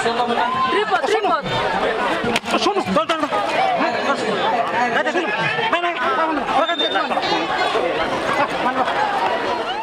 Tripod, tripod.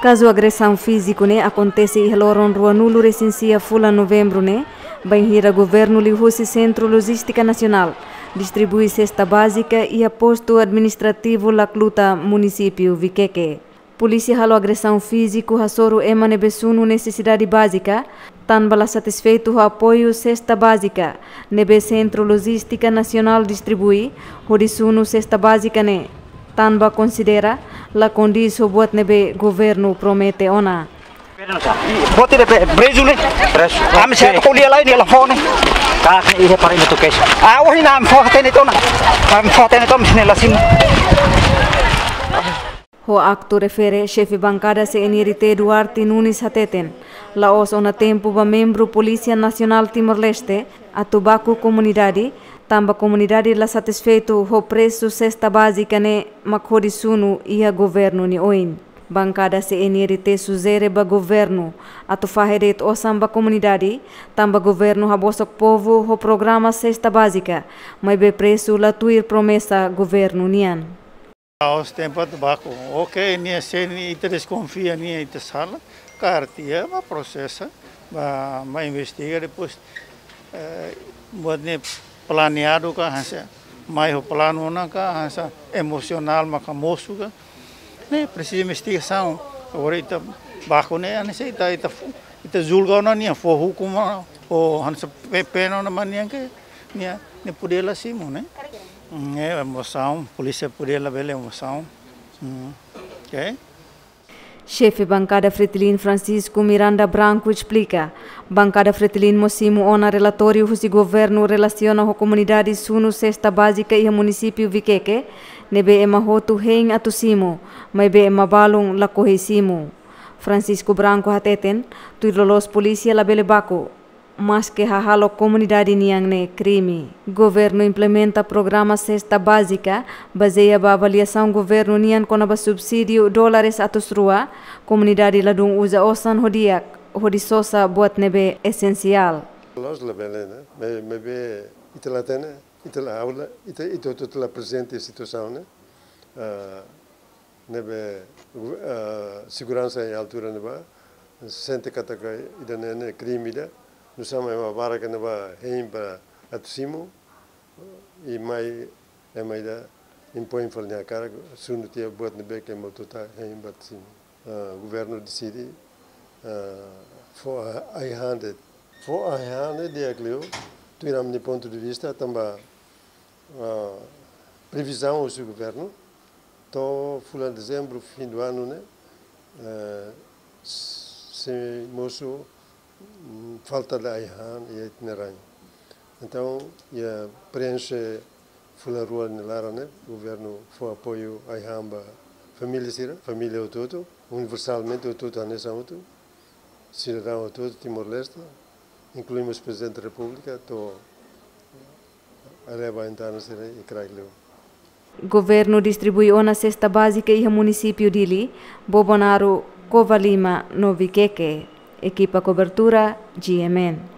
Caso agressão físico né acontece em Loron Rua Nulo recensia fula novembro né, bem hira governo Lihusi Centro Logística Nacional. Distribui cesta básica e aposto administrativo la cluta município Viqueque. Polícia halo agressão físico hasoro emane besunu necessidade básica, tan bala satisfeito o apoio cesta básica, nebe Centro Logística Nacional distribui, horisunu cesta básica ne, tan ba considera la condição buat nebe governo promete ona. Boti de brezu ne? Preso. Am saya ko dia lain dia lafone. Kak ni ihe parin itu kes. Ah, wah ina am fote ne tona. Am fote ne tom sine lasin. Ho acto refere chefe bancada CNRT Duarte Nunes Hateten. La os ona tempo ba membro Polícia Nacional Timor-Leste, a Tobaco Comunidade, tamba comunidade la satisfeito ho preço cesta básica ne makhori sunu ia governo ni oin. Bancada CNRT suzere ba governo, ato faheret o samba comunidade, tamba governo habosok povo ho programa cesta básica, mas be preço la tuir promessa governo nian. Aos tempos de baco, ok, ni se ite desconfia ni ite sala, cartia, ma processa, ma ma investiga depois eh, buat ni planeado ka hansa, mai ho plano na ka hansa emocional ma ka moço ne precisa investigação, agora ita baco ne ane se ita ita ita julga na ni fo hukuma o hansa pena na mania ke ni ni pudela simo ne. É, emoção, polícia por bela emoção. Hum. Chefe bancada Fretilin Francisco Miranda Branco explica. Bancada Fretilin Mosimo ona relatório o governo relaciona a comunidade suno cesta básica e o município Viqueque, nebe ema hotu hein atusimo, mas be ema balung la corresimo. Francisco Branco hateten, tuilolos polícia la bele baco, mas que hahalo comunidade niang ne crime. Governo implementa programa cesta básica, baseia ba avaliação governo nian com a subsídio dólares atos rua, comunidade ladung usa osan hodiak, hodisosa buat nebe essencial. Nós la bele, né? Me me be itala tene, itala aula, ita ito to la presente situação, né? Uh, nebe uh, segurança em altura neba, sente kataka ida ne crime ida, Nous sommes uma vara que neba heimba atusimo e mai é mai da impõe falha cara sunu tia buat nebe que motota heimba atusimo. O governo decide for I handed for I handed de aglio tiram de ponto de vista também previsão do governo to fula dezembro fim do ano né se moço falta de aihan e itinerário. Então, ia preenche fula rua nelara, né? O governo foi apoio aihan ba família sira, família o todo, universalmente o todo nessa auto, cidadão o todo Timor-Leste, incluímos o presidente da República, to leva a entrar na sira e craglio. Governo distribui uma cesta básica e o município dili, Bobonaro, Covalima, Noviqueque, Equipa Cobertura GMN.